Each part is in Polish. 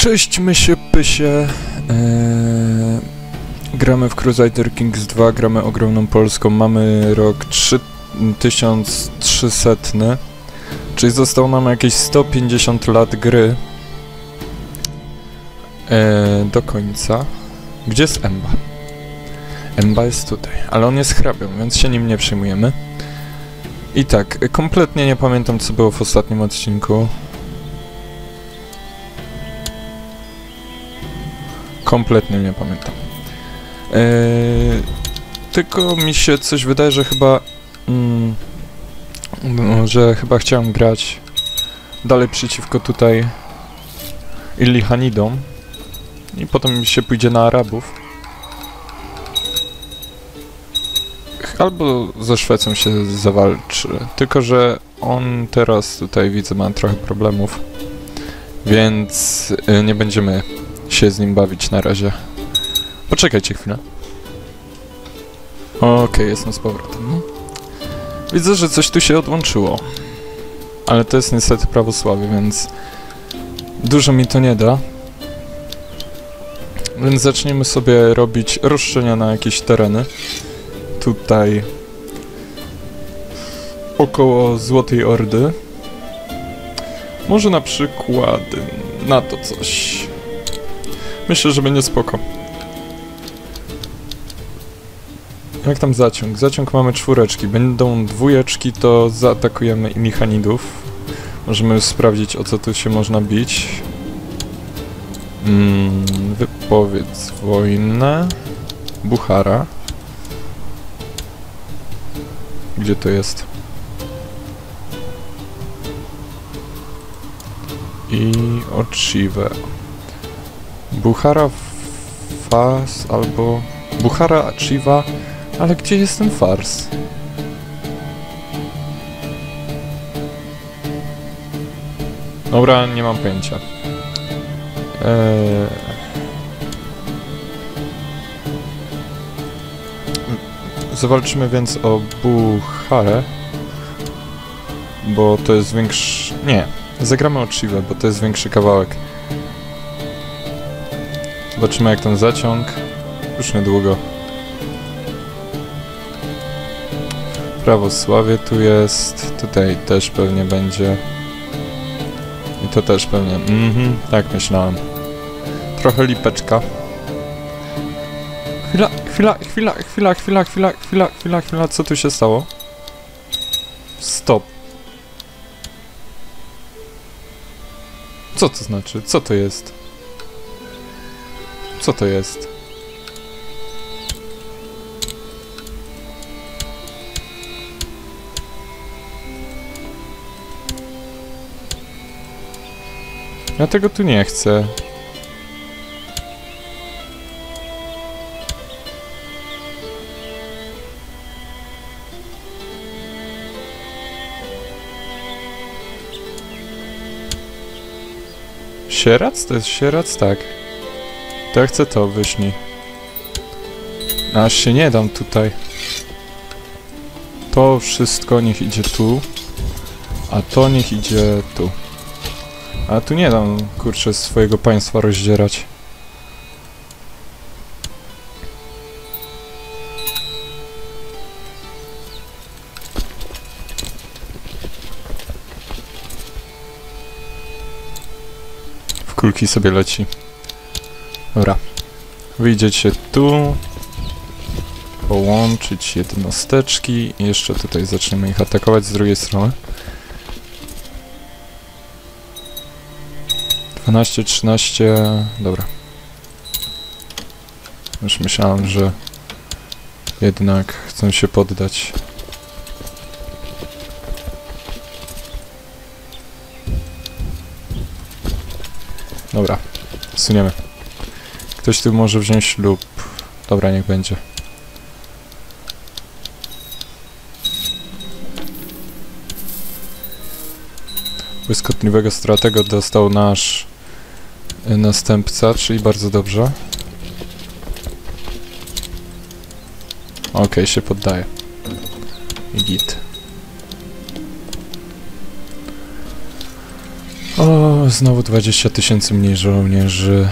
Cześć, my się pysie. Eee, gramy w Crusader Kings 2, gramy ogromną Polską. Mamy rok 3300, czyli zostało nam jakieś 150 lat gry eee, do końca. Gdzie jest Emba? Emba jest tutaj, ale on jest hrabią, więc się nim nie przejmujemy. I tak, kompletnie nie pamiętam co było w ostatnim odcinku. Kompletnie nie pamiętam. Eee, tylko mi się coś wydaje, że chyba... Mm, no, że chyba chciałem grać dalej przeciwko tutaj Illichanidom i potem mi się pójdzie na Arabów. Albo ze Szwecją się zawalczy. Tylko, że on teraz tutaj widzę ma trochę problemów. Więc y, nie będziemy się z nim bawić na razie. Poczekajcie chwilę. Okej, okay, jestem z powrotem. Widzę, że coś tu się odłączyło. Ale to jest niestety prawosławie, więc dużo mi to nie da. Więc zaczniemy sobie robić roszczenia na jakieś tereny. Tutaj około Złotej Ordy. Może na przykład na to coś. Myślę, że będzie spoko. Jak tam zaciąg? Zaciąg mamy czwóreczki. Będą dwójeczki, to zaatakujemy i mechanidów. Możemy sprawdzić, o co tu się można bić. Mm, wypowiedz wojnę. Buchara. Gdzie to jest? I Ochiwe. Buchara Fars albo... Buchara Achiva, ale gdzie jest ten Fars? Dobra, nie mam pojęcia. Eee... Zawalczymy więc o Bucharę, bo to jest większy... Nie, zagramy o Chive, bo to jest większy kawałek. Zobaczymy jak ten zaciąg. Już niedługo. Prawosławie tu jest. Tutaj też pewnie będzie. I to też pewnie. Mhm, tak myślałem. Trochę lipeczka. Chwila, chwila, chwila, chwila, chwila, chwila, chwila, chwila, chwila, co tu się stało? Stop. Co to znaczy? Co to jest? Co to jest? Ja tego tu nie chcę. Sierac? To jest sierac? Tak. To ja chcę to, wyśnij. Aż się nie dam tutaj. To wszystko niech idzie tu. A to niech idzie tu. A tu nie dam, kurczę, swojego państwa rozdzierać. W kulki sobie leci. Dobra. Wyjdziecie tu. Połączyć jednosteczki. I jeszcze tutaj zaczniemy ich atakować z drugiej strony. 12, 13... Dobra. Już myślałem, że jednak chcą się poddać. Dobra, suniemy. Ktoś tu może wziąć ślub. Dobra, niech będzie. Błyskotliwego stratego dostał nasz następca, czyli bardzo dobrze. Okej, okay, się poddaje. Git. O, znowu 20 tysięcy mniej żołnierzy.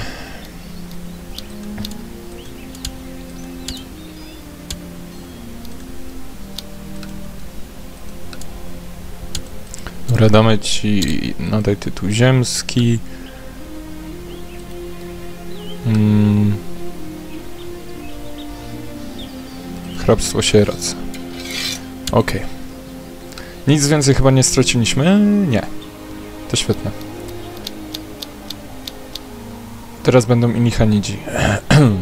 Dobra, damy ci, nadaj tytuł ziemski. Mm. Hrabstwo sieroc. Okej. Nic więcej chyba nie straciliśmy? Nie. To świetne. Teraz będą inni Hanidzi.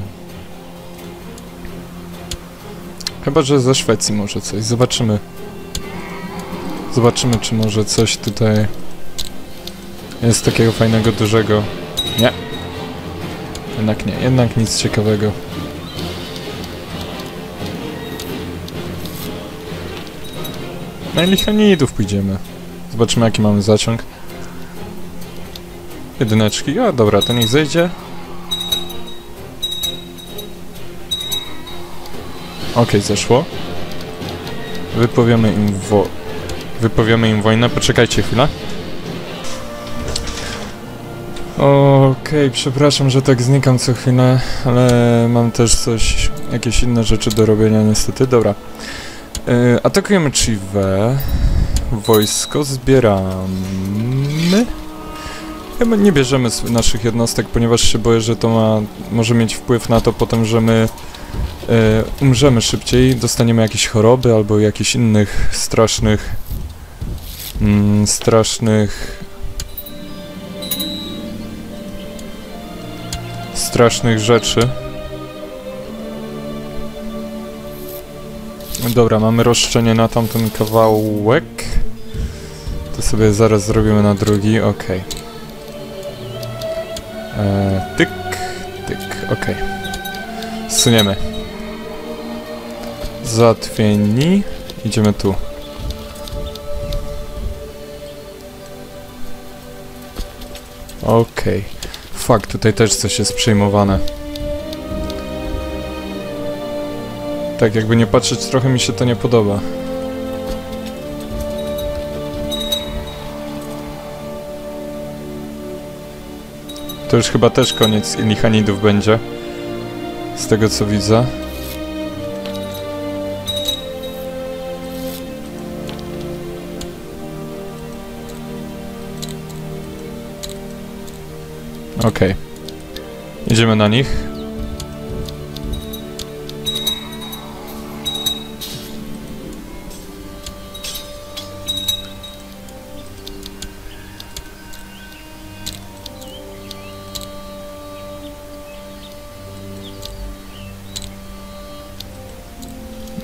Chyba, że ze Szwecji może coś. Zobaczymy. Zobaczymy, czy może coś tutaj jest takiego fajnego, dużego. Nie. Jednak nie. Jednak nic ciekawego. No i Lichanidów pójdziemy. Zobaczymy, jaki mamy zaciąg. Jedyneczki. A, dobra, to niech zejdzie. Okej, zeszło. Wypowiemy im wo... Wypowiemy im wojnę. Poczekajcie chwilę. Okej, przepraszam, że tak znikam co chwilę, ale mam też coś, jakieś inne rzeczy do robienia niestety. Dobra. Yy, atakujemy Chivę. Wojsko zbieramy. Chyba nie bierzemy naszych jednostek, ponieważ się boję, że to ma, może mieć wpływ na to potem, że my e, umrzemy szybciej, dostaniemy jakieś choroby albo jakichś innych strasznych mm, strasznych strasznych rzeczy. Dobra, mamy roszczenie na tamten kawałek. To sobie zaraz zrobimy na drugi, okej. Eee, tyk, tyk, okej. Zsuniemy. Zatwieni. Idziemy tu. Okej. Fakt, tutaj też coś jest przejmowane. Tak, jakby nie patrzeć, trochę mi się to nie podoba. To już chyba też koniec Ilichanidów będzie. Z tego co widzę. Okej. Idziemy na nich.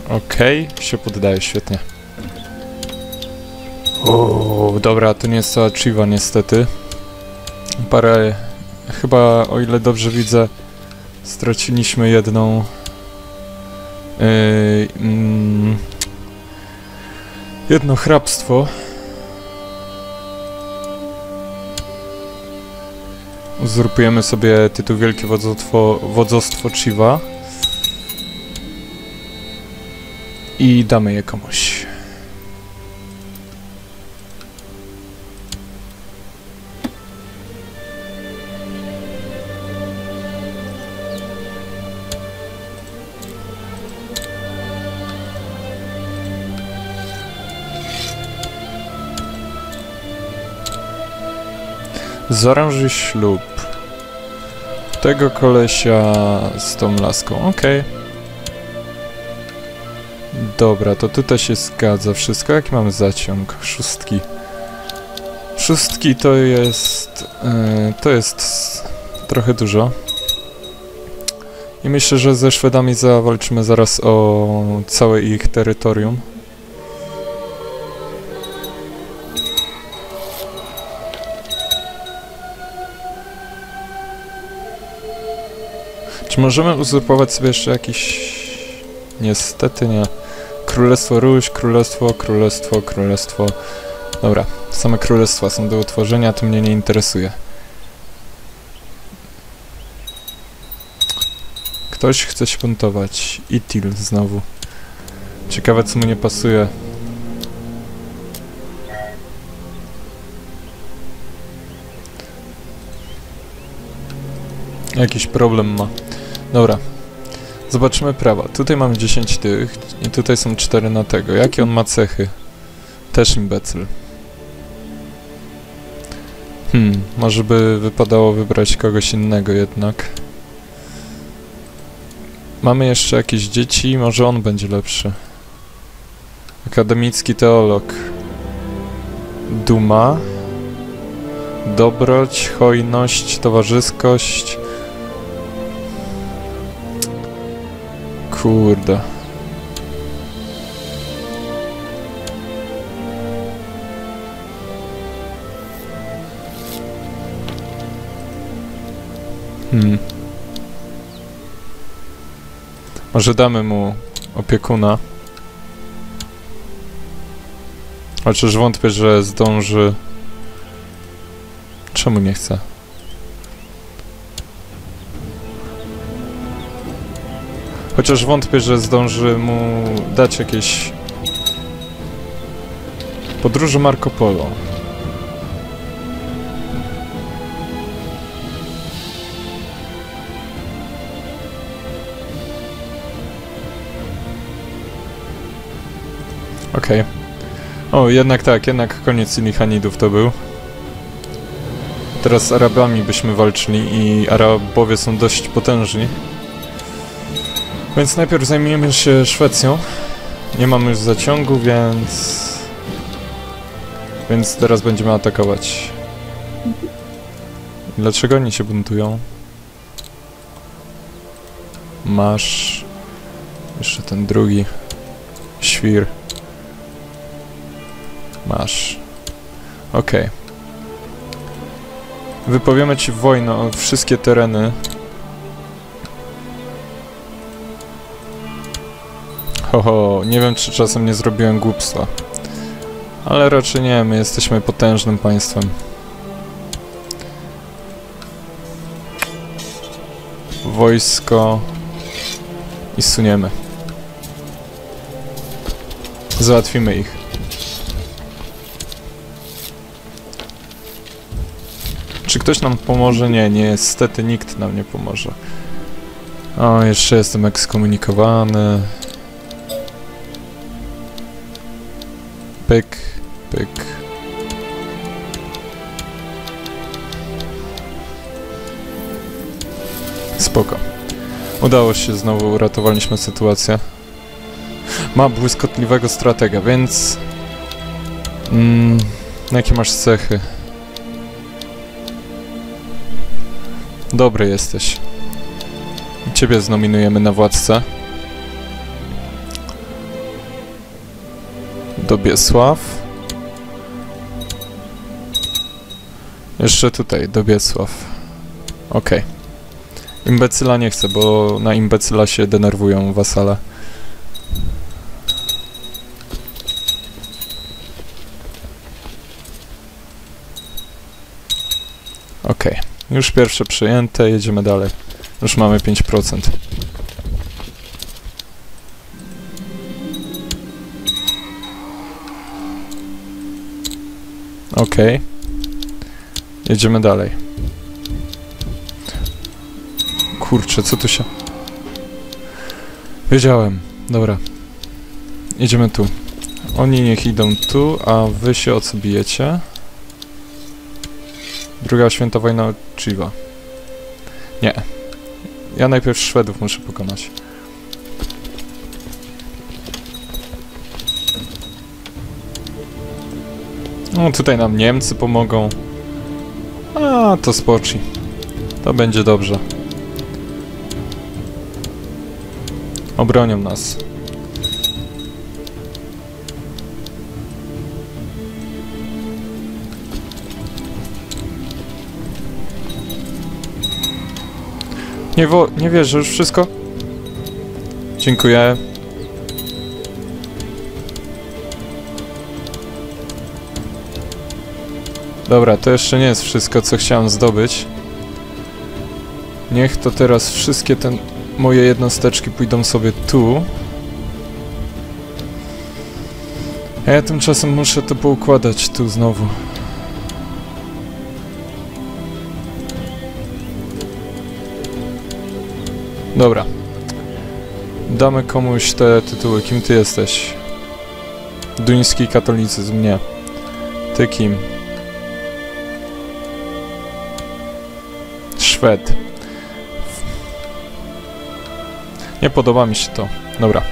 Okej, się poddaje, świetnie. O, dobra, to nie jest cała Chiva niestety. Parę, chyba o ile dobrze widzę, straciliśmy jedną. Yy, mm, jedno hrabstwo. Uzurpujemy sobie tytuł Wielkie Wodzostwo, wodzostwo Chiva. I damy je komuś. Zarąży ślub. Tego kolesia z tą laską, okej. Dobra, to tutaj się zgadza wszystko. Jaki mamy zaciąg? Szóstki. Szóstki to jest... e, to jest trochę dużo. I myślę, że ze Szwedami zawalczymy zaraz o całe ich terytorium. możemy uzurpować sobie jeszcze jakiś... Niestety nie. Królestwo Róż, Królestwo, Królestwo, Królestwo... Dobra, same królestwa są do utworzenia, to mnie nie interesuje. Ktoś chce się buntować. Itil znowu. Ciekawe co mu nie pasuje. Jakiś problem ma. Dobra. Zobaczmy prawa. Tutaj mamy 10 tych i tutaj są 4 na tego. Jakie on ma cechy? Też imbecyl. Hmm, może by wypadało wybrać kogoś innego jednak. Mamy jeszcze jakieś dzieci, może on będzie lepszy. Akademicki teolog. Duma. Dobroć, hojność, towarzyskość. Kurde. Hmm. Może damy mu opiekuna. Chociaż wątpię, że zdąży... Czemu nie chce? Chociaż wątpię, że zdąży mu dać jakieś... Podróże Marco Polo. Okej. O, jednak tak, jednak koniec Ilichanidów to był. Teraz z Arabami byśmy walczyli i Arabowie są dość potężni. Więc najpierw zajmiemy się Szwecją. Nie mamy już zaciągu, więc... Więc teraz będziemy atakować. Dlaczego oni się buntują? Masz... Jeszcze ten drugi. Świr. Masz. Okej. Wypowiemy ci wojnę o wszystkie tereny. Hoho, nie wiem czy czasem nie zrobiłem głupstwa. Ale raczej nie, my jesteśmy potężnym państwem. Wojsko... I suniemy. Załatwimy ich. Czy ktoś nam pomoże? Nie, niestety nikt nam nie pomoże. O, jeszcze jestem ekskomunikowany. Pyk, pyk. Spoko. Udało się, znowu uratowaliśmy sytuację. Ma błyskotliwego stratega, więc... Mm, jakie masz cechy? Dobry jesteś. Ciebie znominujemy na władcę. Dobiesław. Jeszcze tutaj, Dobiesław. Okej. Okay. Imbecyla nie chcę, bo na imbecyla się denerwują wasale. Okej. Okay. Już pierwsze przyjęte, jedziemy dalej. Już mamy 5%. Ok. Jedziemy dalej. Kurczę, co tu się... Wiedziałem. Dobra. Jedziemy tu. Oni niech idą tu, a wy się o co bijecie? Druga święta wojna Chiva. Nie. Ja najpierw Szwedów muszę pokonać. No tutaj nam Niemcy pomogą. A, to spoczy. To będzie dobrze. Obronią nas. Nie, wo nie wiesz, że już wszystko? Dziękuję. Dobra, to jeszcze nie jest wszystko, co chciałem zdobyć. Niech to teraz wszystkie te moje jednosteczki pójdą sobie tu. A ja tymczasem muszę to poukładać tu znowu. Dobra. Damy komuś te tytuły. Kim ty jesteś? Duński katolicyzm, nie. Ty kim? Szwed. Nie podoba mi się to. Dobra.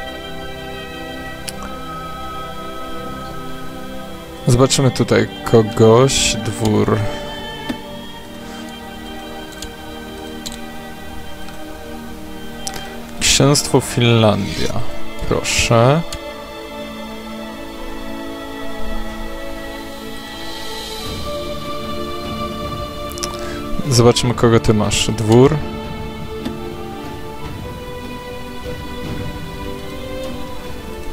Zobaczymy tutaj kogoś. Dwór. Księstwo Finlandia. Proszę. Zobaczymy kogo ty masz. Dwór.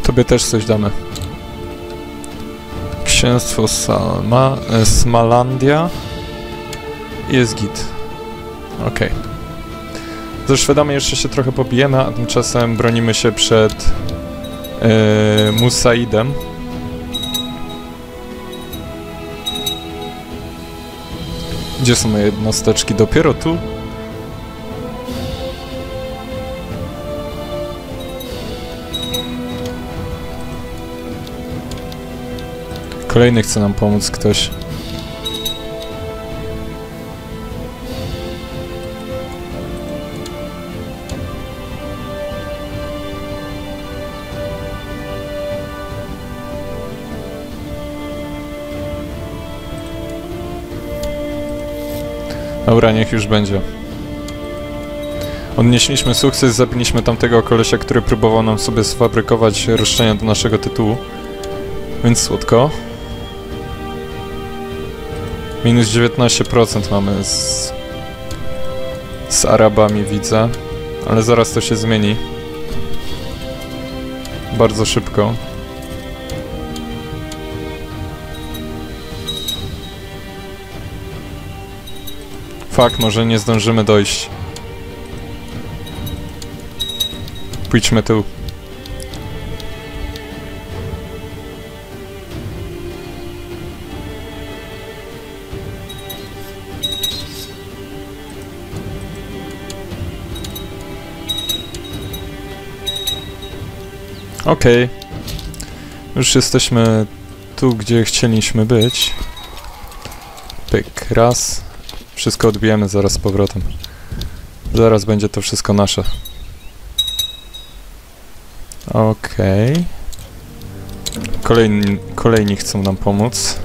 Tobie też coś damy. Księstwo Salma, e, Smalandia. Jest git. Okej. Ze Szwedami jeszcze się trochę pobijemy, a tymczasem bronimy się przed e, Musaidem. Gdzie są moje jednosteczki? Dopiero tu? Kolejny chce nam pomóc ktoś. Dobra, niech już będzie. Odnieśliśmy sukces, zabiliśmy tamtego kolesia, który próbował nam sobie sfabrykować roszczenia do naszego tytułu. Więc słodko. Minus 19% mamy z... z Arabami, widzę. Ale zaraz to się zmieni. Bardzo szybko. Fak, może nie zdążymy dojść. Pójdźmy tu. Okej. Już jesteśmy tu, gdzie chcieliśmy być. Pyk, raz. Wszystko odbijemy zaraz z powrotem. Zaraz będzie to wszystko nasze. Okej. Kolejni, kolejni chcą nam pomóc.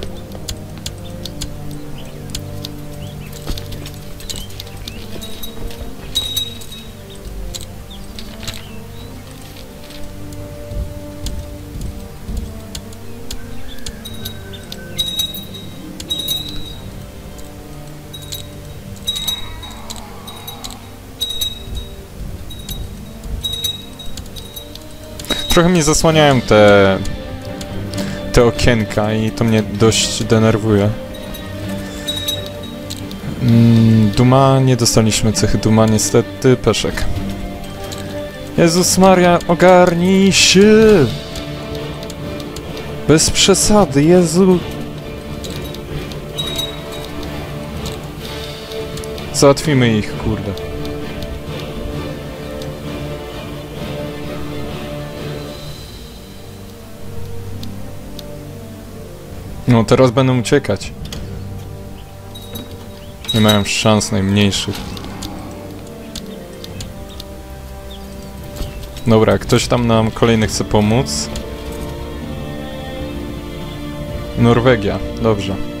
Trochę mnie zasłaniają te... te okienka i to mnie dość denerwuje. Mm, Duma, nie dostaliśmy cechy Duma, niestety, Peszek. Jezus Maria, ogarnij się! Bez przesady, Jezu! Załatwimy ich, kurde. No, teraz będą uciekać. Nie mają szans najmniejszych. Dobra, ktoś tam nam kolejny chce pomóc. Norwegia, dobrze.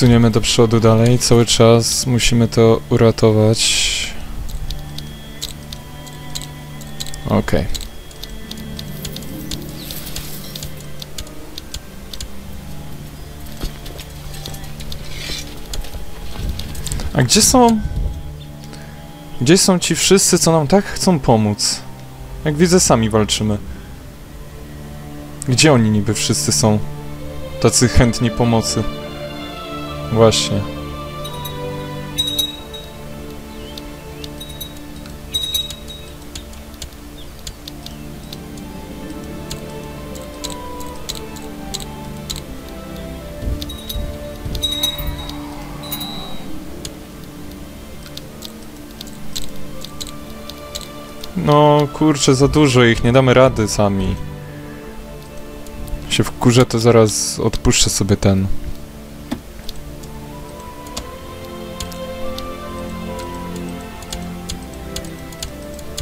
Suniemy do przodu dalej, cały czas musimy to uratować. Okej. A gdzie są... Gdzie są ci wszyscy, co nam tak chcą pomóc? Jak widzę, sami walczymy. Gdzie oni niby wszyscy są? Tacy chętni pomocy. Właśnie. No kurczę, za dużo ich, nie damy rady sami. Się wkurzę, to zaraz odpuszczę sobie ten.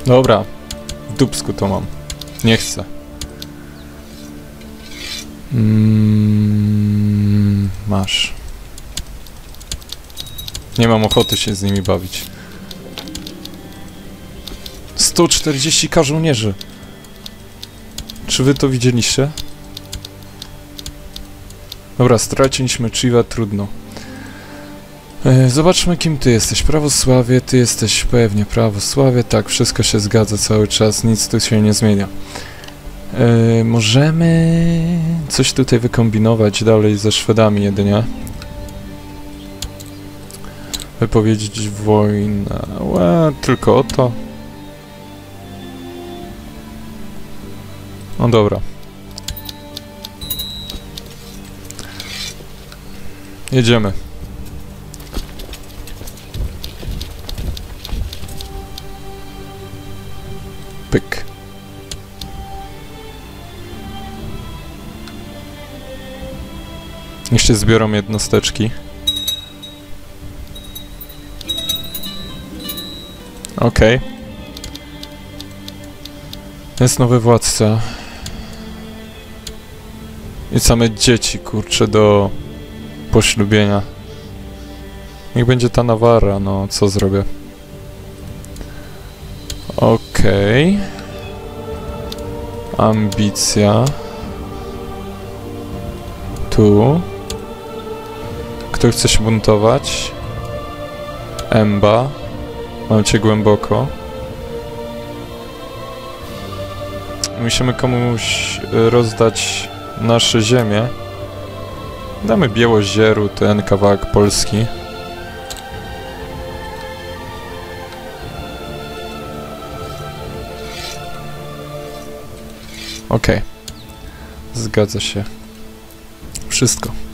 Dobra, w dupsku to mam. Nie chcę. Mm, masz. Nie mam ochoty się z nimi bawić. 140 żołnierzy. Czy wy to widzieliście? Dobra, straciliśmy Chiva, trudno. E, zobaczmy, kim ty jesteś. Prawosławie, ty jesteś pewnie prawosławie. Tak, wszystko się zgadza cały czas, nic tu się nie zmienia. E, możemy coś tutaj wykombinować dalej ze Szwedami jedynie. Wypowiedzieć wojnę. Łe, tylko o to. No dobra. Jedziemy. Się zbiorą jednosteczki. Okej. Okay. Jest nowy władca. I same dzieci, kurczę, do poślubienia. Niech będzie ta Nawara, no co zrobię. Okej. Okay. Ambicja. Tu. Kto chce się buntować? Emba. Mam cię głęboko. Musimy komuś y, rozdać nasze ziemię. Damy Białozieru, ten kawałek Polski. Okej. Okay. Zgadza się. Wszystko.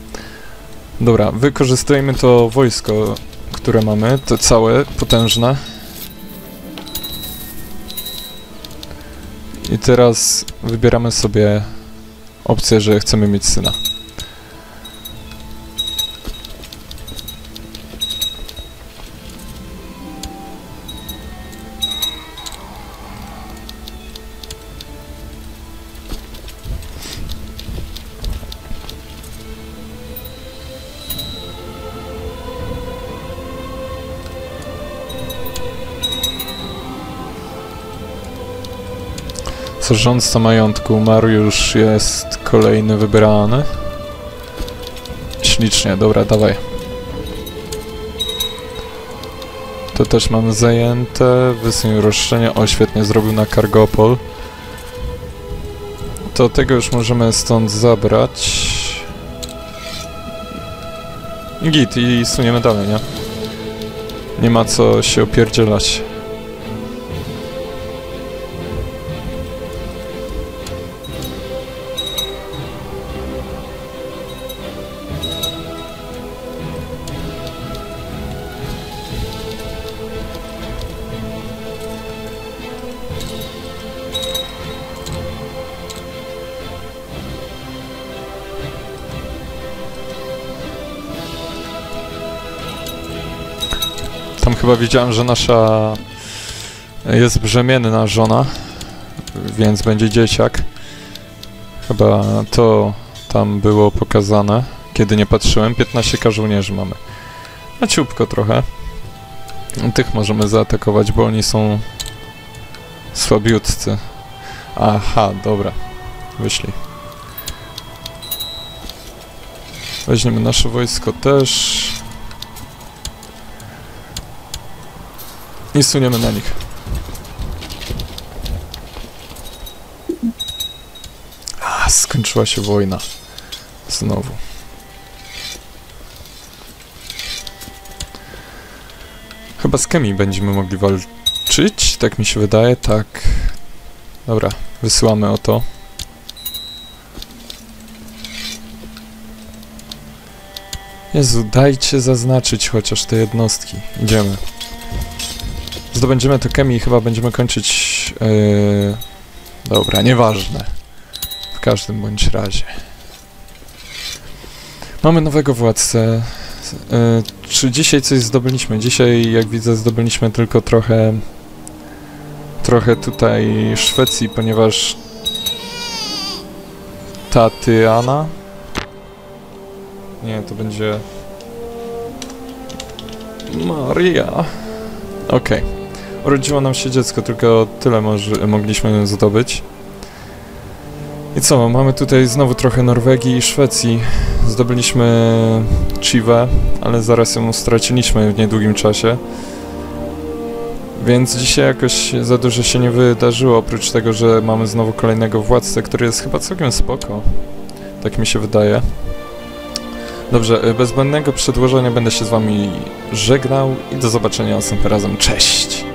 Dobra, wykorzystujemy to wojsko, które mamy, to całe, potężne. I teraz wybieramy sobie opcję, że chcemy mieć syna. Zarządca majątku Mariusz jest kolejny wybrany. Ślicznie, dobra, dawaj. To też mamy zajęte. Wysył roszczenia. O, świetnie, zrobił na Kargopol. To tego już możemy stąd zabrać. Git i suniemy dalej, nie? Nie ma co się opierdzielać. Chyba widziałem, że nasza jest brzemienna żona, więc będzie dzieciak. Chyba to tam było pokazane, kiedy nie patrzyłem. 15 żołnierzy mamy. Na ciupko trochę. Tych możemy zaatakować, bo oni są słabiutcy. Aha, dobra. Wyślij. Weźmiemy nasze wojsko też. I suniemy na nich. A, skończyła się wojna. Znowu. Chyba z Kemi będziemy mogli walczyć, tak mi się wydaje, tak. Dobra, wysyłamy o to. Jezu, dajcie zaznaczyć chociaż te jednostki. Idziemy. Zdobędziemy to Kemi i chyba będziemy kończyć. Yy... Dobra, nieważne. W każdym bądź razie. Mamy nowego władcę. Yy, czy dzisiaj coś zdobyliśmy? Dzisiaj, jak widzę, zdobyliśmy tylko trochę... Trochę tutaj Szwecji, ponieważ... Tatyana? Nie, to będzie... Maria. Okej. Urodziło nam się dziecko, tylko tyle może, mogliśmy zdobyć. I co, mamy tutaj znowu trochę Norwegii i Szwecji. Zdobyliśmy Chivę, ale zaraz ją straciliśmy w niedługim czasie. Więc dzisiaj jakoś za dużo się nie wydarzyło, oprócz tego, że mamy znowu kolejnego władcę, który jest chyba całkiem spoko. Tak mi się wydaje. Dobrze, y, bez zbędnego przedłożenia będę się z wami żegnał i do zobaczenia następnym razem. Cześć!